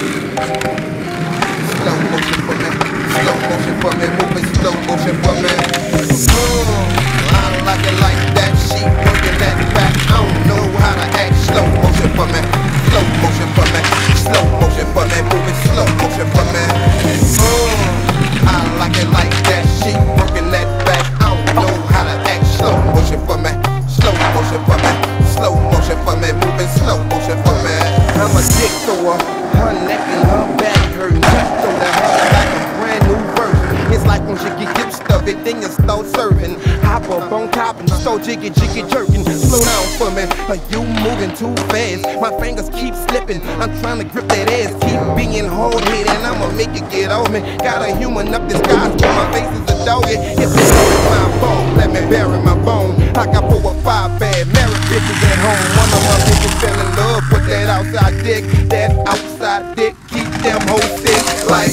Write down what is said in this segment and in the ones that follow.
Slow motion for me. Slow motion for me. Moving slow motion for me. Start jiggy jiggy jerking. Slow down for me. Are you moving too fast? My fingers keep slipping. I'm trying to grip that ass. Keep being hit and I'ma make it get on me. Got a human up disguise, but my face is a doggy. If it's my phone, let me bury my bone. I got four or five bad married bitches at home. One of my niggas fell in love with that outside dick. That outside dick keep them hoes sick. Like,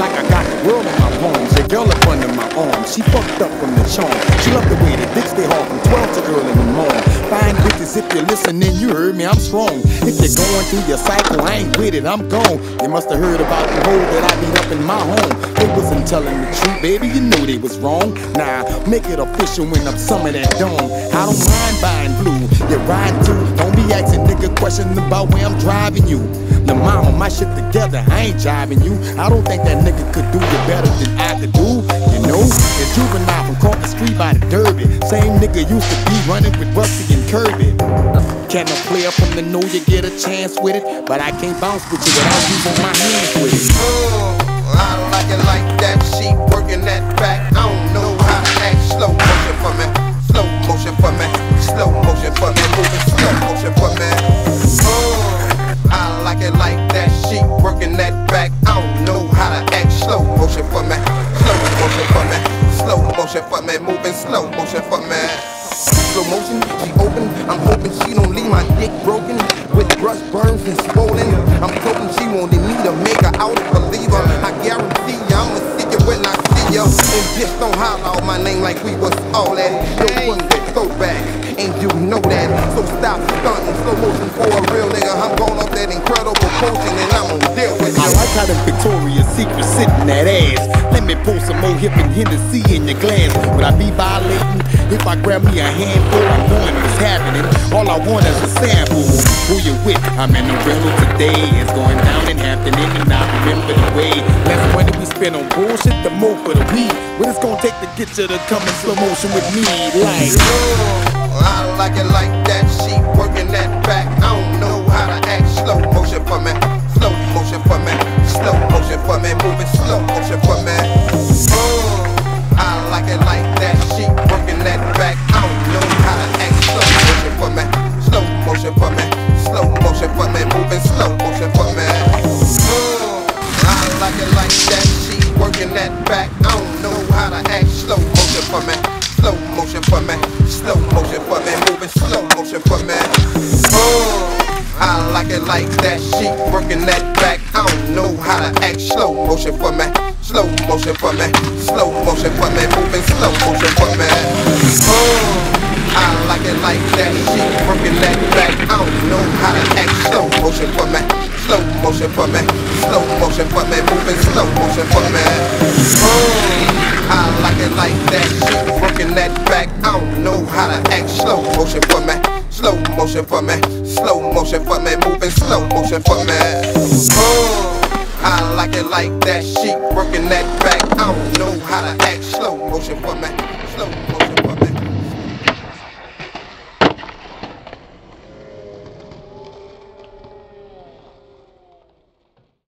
like I got the world in my palms, a girl up under my arm. She fucked up from the charm. She loved the way the dicks stay hard from 12 to early in the morning. Fine bitches, if you're listening, you heard me, I'm strong. If you're going through your cycle, I ain't with it, I'm gone. You must have heard about the hole that I beat up in my home. They wasn't telling the truth, baby, you know they was wrong. Nah, make it official when I'm some of that dome. I don't mind buying blue, you ride too. Be asking nigga questions about where I'm driving you. The mama, my shit together, I ain't jiving you. I don't think that nigga could do you better than I could do. You know, it's juvenile from Crawford Street by the Derby. Same nigga used to be running with Rusty and Kirby. Can a player from the know you get a chance with it? But I can't bounce with you without using my hands with it. Mm, I like it like that. She working that back. I don't know how to act. Slow motion for me. Slow motion for me. Slow motion for me. Moving broken with brush burns and swollen. I'm hoping she wanted me to make her out a believer. I guarantee ya, I'ma see you when I see ya. And bitch, don't holler out my name like we was all that. Yo, pussy, go back, and you know that. So stop stunting slow motion for a real nigga. I'm going off that incredible potion, and I'm gonna deal with I you. like how them Victoria's Secret sitting that ass. Let me pour some more Hpnotiq Hennessy in your glass. Would I be violating if I grab me a handful? I'm knowing what's happening. All I want is a sample. Who you with? I'm in the rental today. It's going down and Hampton, and I remember the way. Less money we spend on bullshit, the more for the weed. What it's gonna take to get you to come in slow motion with me? Like. Mm, I like it like that. She working that back. I don't know how to act. Slow motion for me. Slow motion for me. Slow motion for me. Moving slow motion for me. Mm, I like it like that. She working that back. I don't know how to act. Slow motion for me. Slow motion for me. Slow motion for me. Moving slow motion for me. Mm, I like it like that. She working that back. I don't know how to act. Slow motion for me. Slow motion for She working that back. I don't know how to act. Slow motion for me. Slow motion for me. Slow motion for me. Moving slow motion for me. Mm, I like it like that. She working that back. I don't know how to act. Slow motion for me. Slow motion for me. Slow motion for me. Moving slow motion for me. Mm, I like it like that. She working that back. I don't know how to act. Slow motion for me. Slow motion for me. Slow motion for me. Moving slow motion for me. Mm, I like it like that. She working that back. I don't know how to act. Slow motion for me. Slow.